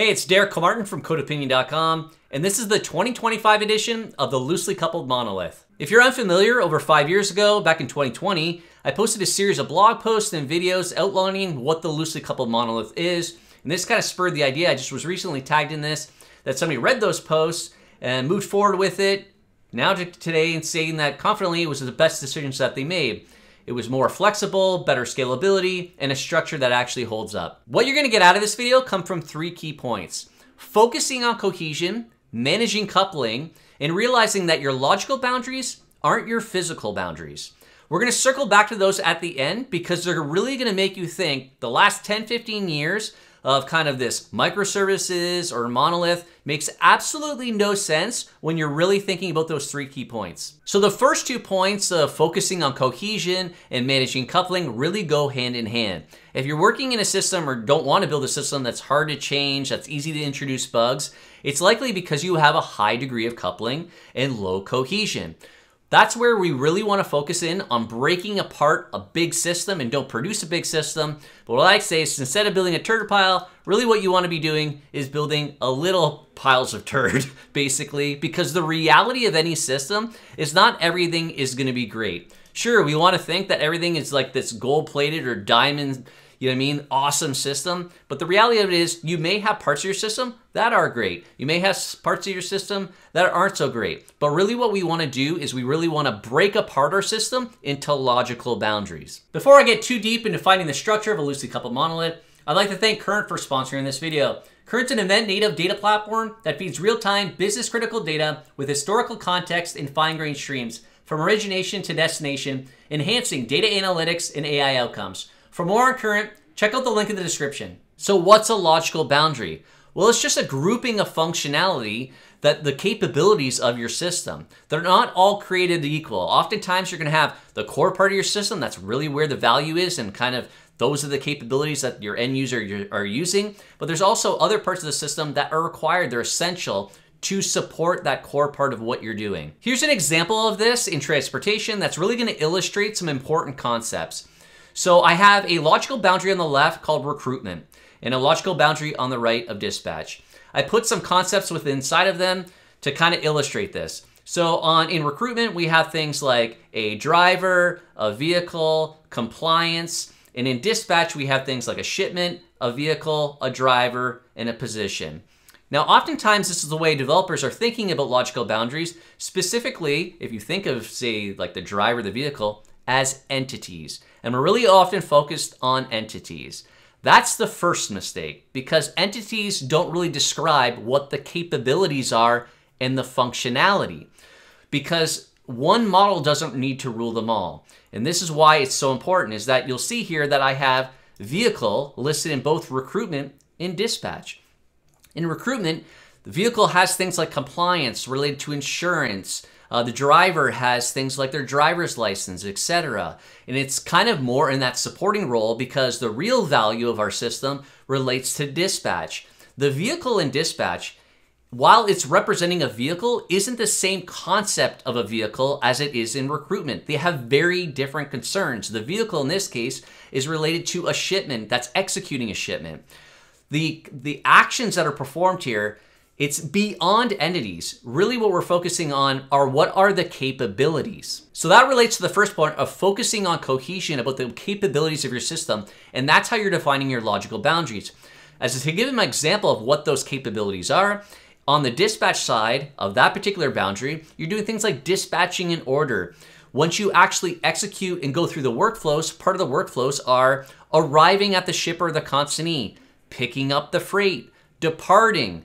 Hey, it's Derek Comartin from CodeOpinion.com, and this is the 2025 edition of the Loosely Coupled Monolith. If you're unfamiliar, over five years ago, back in 2020, I posted a series of blog posts and videos outlining what the Loosely Coupled Monolith is, and this kind of spurred the idea. I just was recently tagged in this that somebody read those posts and moved forward with it. Now to today and saying that confidently it was the best decisions that they made. It was more flexible, better scalability, and a structure that actually holds up. What you're gonna get out of this video come from three key points. Focusing on cohesion, managing coupling, and realizing that your logical boundaries aren't your physical boundaries. We're gonna circle back to those at the end because they're really gonna make you think the last 10, 15 years of kind of this microservices or monolith makes absolutely no sense when you're really thinking about those three key points. So the first two points of focusing on cohesion and managing coupling really go hand in hand. If you're working in a system or don't want to build a system that's hard to change, that's easy to introduce bugs, it's likely because you have a high degree of coupling and low cohesion. That's where we really want to focus in on breaking apart a big system and don't produce a big system. But what I say is instead of building a turd pile, really what you want to be doing is building a little piles of turd, basically, because the reality of any system is not everything is going to be great. Sure, we want to think that everything is like this gold plated or diamond you know what I mean? Awesome system. But the reality of it is, you may have parts of your system that are great. You may have parts of your system that aren't so great. But really, what we want to do is we really want to break apart our system into logical boundaries. Before I get too deep into finding the structure of a loosely coupled monolith, I'd like to thank Kurrent for sponsoring this video. Kurrent's an event-native data platform that feeds real-time, business-critical data with historical context in fine-grained streams from origination to destination, enhancing data analytics and AI outcomes. For more on Kurrent, check out the link in the description. So what's a logical boundary? Well, it's just a grouping of functionality that the capabilities of your system. They're not all created equal. Oftentimes you're gonna have the core part of your system, that's really where the value is and kind of those are the capabilities that your end user are using. But there's also other parts of the system that are required, they're essential to support that core part of what you're doing. Here's an example of this in transportation that's really gonna illustrate some important concepts. So I have a logical boundary on the left called recruitment and a logical boundary on the right of dispatch. I put some concepts within inside of them to kind of illustrate this. So on in recruitment, we have things like a driver, a vehicle, compliance, and in dispatch, we have things like a shipment, a vehicle, a driver, and a position. Now, oftentimes this is the way developers are thinking about logical boundaries. Specifically, if you think of, say, like the driver, the vehicle, as entities. And we're really often focused on entities. That's the first mistake because entities don't really describe what the capabilities are and the functionality. Because one model doesn't need to rule them all. And this is why it's so important is that you'll see here that I have vehicle listed in both recruitment and dispatch. In recruitment, the vehicle has things like compliance related to insurance, uh, the driver has things like their driver's license, etc. And it's kind of more in that supporting role because the real value of our system relates to dispatch. The vehicle in dispatch, while it's representing a vehicle, isn't the same concept of a vehicle as it is in recruitment. They have very different concerns. The vehicle in this case is related to a shipment that's executing a shipment. The, the actions that are performed here it's beyond entities. Really what we're focusing on are what are the capabilities. So that relates to the first point of focusing on cohesion about the capabilities of your system. And that's how you're defining your logical boundaries. As to give an example of what those capabilities are, on the dispatch side of that particular boundary, you're doing things like dispatching an order. Once you actually execute and go through the workflows, part of the workflows are arriving at the shipper or the consignee, picking up the freight, departing,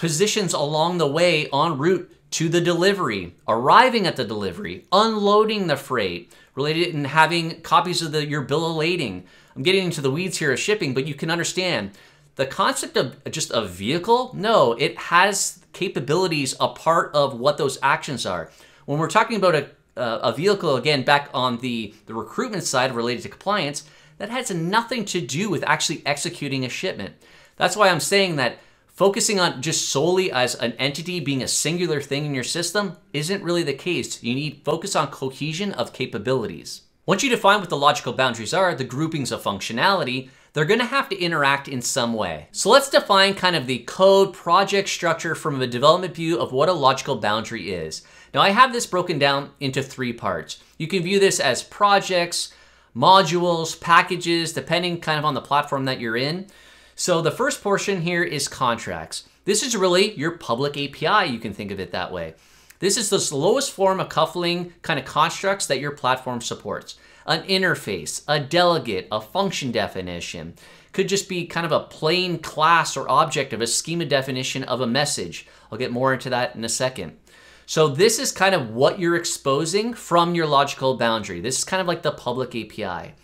positions along the way en route to the delivery, arriving at the delivery, unloading the freight, related and having copies of the, your bill of lading. I'm getting into the weeds here of shipping, but you can understand the concept of just a vehicle, no, it has capabilities a part of what those actions are. When we're talking about a, uh, a vehicle, again, back on the, the recruitment side related to compliance, that has nothing to do with actually executing a shipment. That's why I'm saying that Focusing on just solely as an entity being a singular thing in your system isn't really the case. You need focus on cohesion of capabilities. Once you define what the logical boundaries are, the groupings of functionality, they're gonna have to interact in some way. So let's define kind of the code project structure from a development view of what a logical boundary is. Now I have this broken down into three parts. You can view this as projects, modules, packages, depending kind of on the platform that you're in. So the first portion here is contracts. This is really your public API, you can think of it that way. This is the lowest form of coupling kind of constructs that your platform supports. An interface, a delegate, a function definition. Could just be kind of a plain class or object of a schema definition of a message. I'll get more into that in a second. So this is kind of what you're exposing from your logical boundary. This is kind of like the public API.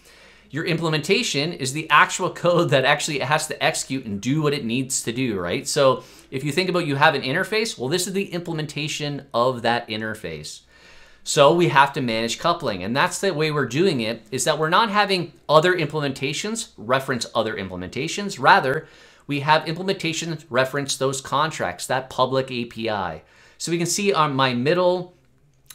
Your implementation is the actual code that actually has to execute and do what it needs to do, right? So if you think about you have an interface, well, this is the implementation of that interface. So we have to manage coupling. And that's the way we're doing it is that we're not having other implementations reference other implementations. Rather, we have implementations reference those contracts, that public API. So we can see on my middle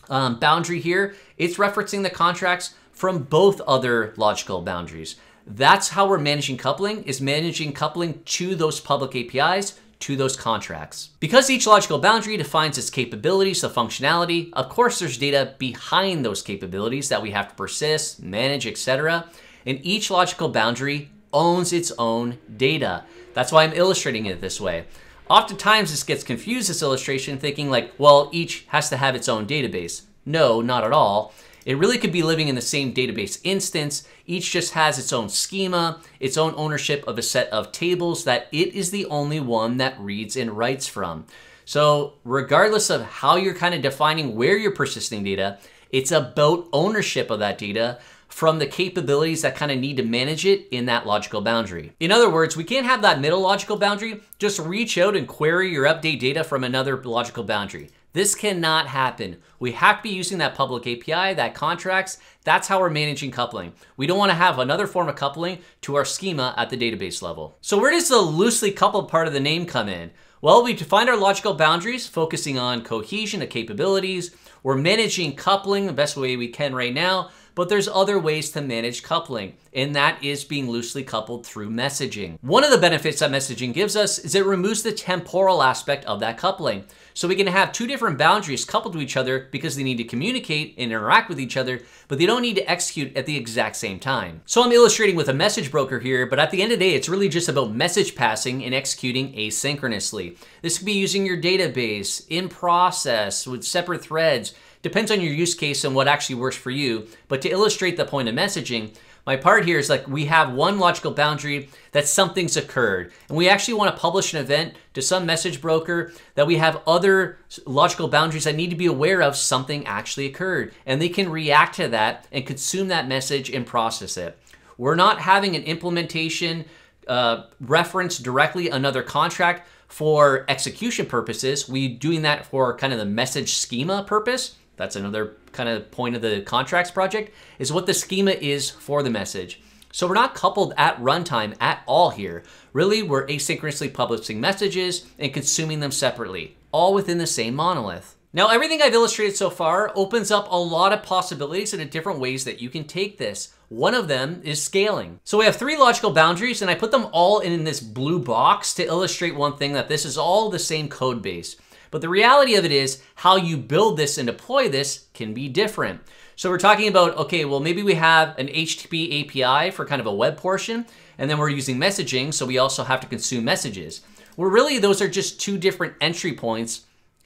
um, boundary here, it's referencing the contracts from both other logical boundaries. That's how we're managing coupling, is managing coupling to those public APIs, to those contracts. Because each logical boundary defines its capabilities, the functionality, of course there's data behind those capabilities that we have to persist, manage, etc. And each logical boundary owns its own data. That's why I'm illustrating it this way. Oftentimes this gets confused, this illustration, thinking like, well, each has to have its own database. No, not at all. It really could be living in the same database instance. Each just has its own schema, its own ownership of a set of tables that it is the only one that reads and writes from. So regardless of how you're kind of defining where you're persisting data, it's about ownership of that data from the capabilities that kind of need to manage it in that logical boundary. In other words, we can't have that middle logical boundary just reach out and query or update data from another logical boundary. This cannot happen. We have to be using that public API, that contracts. That's how we're managing coupling. We don't want to have another form of coupling to our schema at the database level. So where does the loosely coupled part of the name come in? Well, we defined our logical boundaries, focusing on cohesion of capabilities. We're managing coupling the best way we can right now, but there's other ways to manage coupling, and that is being loosely coupled through messaging. One of the benefits that messaging gives us is it removes the temporal aspect of that coupling. So we can have two different boundaries coupled to each other because they need to communicate and interact with each other, but they don't need to execute at the exact same time. So I'm illustrating with a message broker here, but at the end of the day, it's really just about message passing and executing asynchronously. This could be using your database, in process, with separate threads, depends on your use case and what actually works for you. But to illustrate the point of messaging, my part here is like we have one logical boundary that something's occurred. And we actually want to publish an event to some message broker that we have other logical boundaries that need to be aware of something actually occurred. And they can react to that and consume that message and process it. We're not having an implementation uh, reference directly another contract for execution purposes. We doing that for kind of the message schema purpose. That's another kind of point of the contracts project, is what the schema is for the message. So we're not coupled at runtime at all here. Really, we're asynchronously publishing messages and consuming them separately, all within the same monolith. Now, everything I've illustrated so far opens up a lot of possibilities and different ways that you can take this. One of them is scaling. So we have three logical boundaries and I put them all in this blue box to illustrate one thing that this is all the same code base. But the reality of it is how you build this and deploy this can be different. So we're talking about, okay, well, maybe we have an HTTP API for kind of a web portion, and then we're using messaging, so we also have to consume messages. Well, really, those are just two different entry points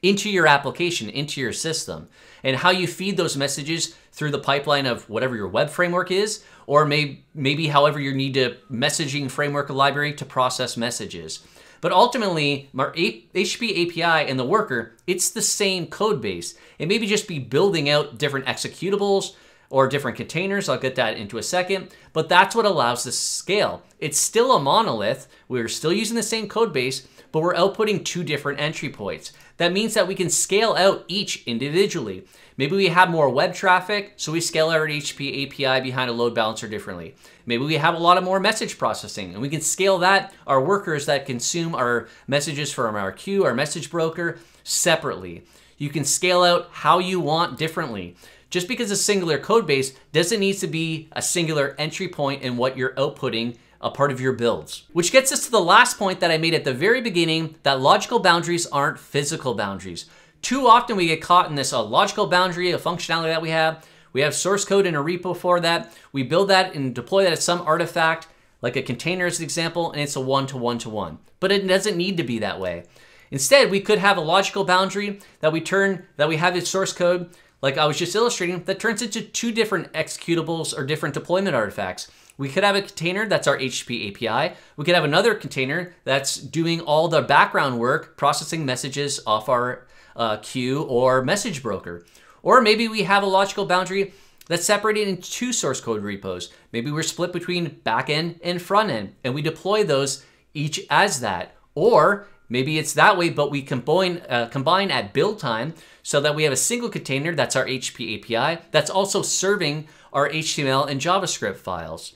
into your application, into your system, and how you feed those messages through the pipeline of whatever your web framework is, or may, maybe however you need a messaging framework library to process messages. But ultimately, our HTTP API and the worker, it's the same code base. It maybe just be building out different executables or different containers. I'll get that into a second, but that's what allows this scale. It's still a monolith. We're still using the same code base, but we're outputting two different entry points. That means that we can scale out each individually. Maybe we have more web traffic, so we scale our HTTP API behind a load balancer differently. Maybe we have a lot of more message processing, and we can scale that, our workers that consume our messages from our queue, our message broker, separately. You can scale out how you want differently. Just because a singular code base doesn't need to be a singular entry point in what you're outputting a part of your builds. Which gets us to the last point that I made at the very beginning, that logical boundaries aren't physical boundaries. Too often we get caught in this uh, logical boundary, a functionality that we have. We have source code in a repo for that. We build that and deploy that as some artifact, like a container as an example, and it's a one-to-one-to-one. -one. But it doesn't need to be that way. Instead, we could have a logical boundary that we turn, that we have in source code, like I was just illustrating, that turns into two different executables or different deployment artifacts. We could have a container that's our HTTP API. We could have another container that's doing all the background work, processing messages off our uh, queue or message broker. Or maybe we have a logical boundary that's separated in two source code repos. Maybe we're split between backend and front end, and we deploy those each as that. Or maybe it's that way, but we combine, uh, combine at build time so that we have a single container that's our HTTP API that's also serving our HTML and JavaScript files.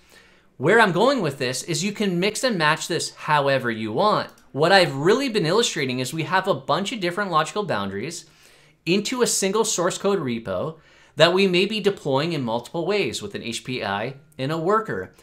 Where I'm going with this is you can mix and match this however you want. What I've really been illustrating is we have a bunch of different logical boundaries into a single source code repo that we may be deploying in multiple ways with an HPI and a worker.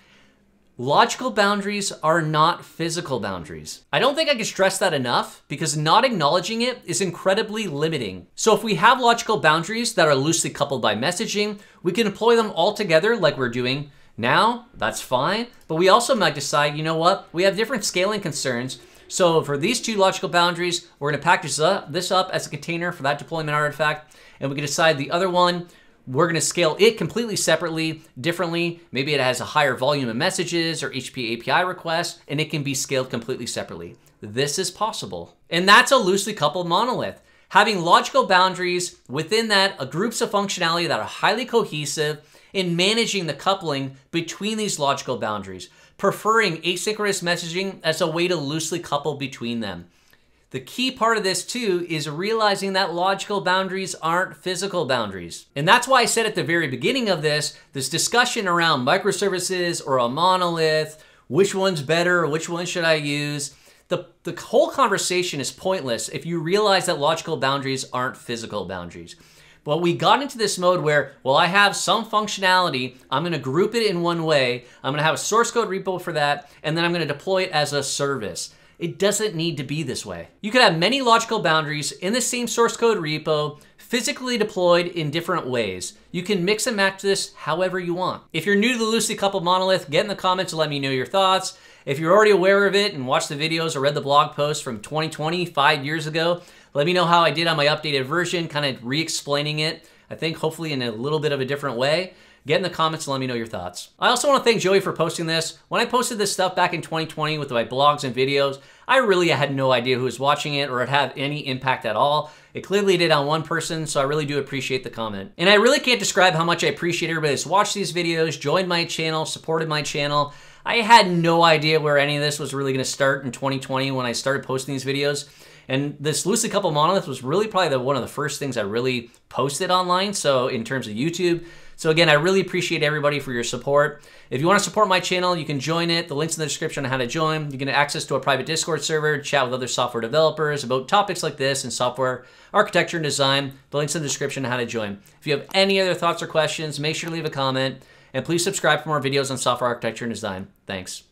Logical boundaries are not physical boundaries. I don't think I can stress that enough because not acknowledging it is incredibly limiting. So if we have logical boundaries that are loosely coupled by messaging, we can deploy them all together like we're doing now, that's fine, but we also might decide, you know what, we have different scaling concerns, so for these two logical boundaries, we're gonna package this up as a container for that deployment artifact, and we can decide the other one, we're gonna scale it completely separately, differently. Maybe it has a higher volume of messages or HTTP API requests, and it can be scaled completely separately. This is possible. And that's a loosely coupled monolith. Having logical boundaries within that, groups of functionality that are highly cohesive, in managing the coupling between these logical boundaries, preferring asynchronous messaging as a way to loosely couple between them. The key part of this too is realizing that logical boundaries aren't physical boundaries. And that's why I said at the very beginning of this, this discussion around microservices or a monolith, which one's better, which one should I use, the, the whole conversation is pointless if you realize that logical boundaries aren't physical boundaries. But we got into this mode where, well, I have some functionality, I'm gonna group it in one way, I'm gonna have a source code repo for that, and then I'm gonna deploy it as a service. It doesn't need to be this way. You could have many logical boundaries in the same source code repo, physically deployed in different ways. You can mix and match this however you want. If you're new to the loosely coupled monolith, get in the comments and let me know your thoughts. If you're already aware of it and watched the videos or read the blog post from 2020, five years ago, let me know how I did on my updated version, kind of re-explaining it. I think hopefully in a little bit of a different way. Get in the comments and let me know your thoughts. I also want to thank Joey for posting this. When I posted this stuff back in 2020 with my blogs and videos, I really had no idea who was watching it or it had any impact at all. It clearly did on one person, so I really do appreciate the comment. And I really can't describe how much I appreciate everybody that's watched these videos, joined my channel, supported my channel. I had no idea where any of this was really going to start in 2020 when I started posting these videos. And this loosely Couple monolith was really probably the, one of the first things I really posted online. So in terms of YouTube. So again, I really appreciate everybody for your support. If you want to support my channel, you can join it. The link's in the description on how to join. You can get access to a private Discord server, chat with other software developers about topics like this and software architecture and design. The link's in the description on how to join. If you have any other thoughts or questions, make sure to leave a comment. And please subscribe for more videos on software architecture and design. Thanks.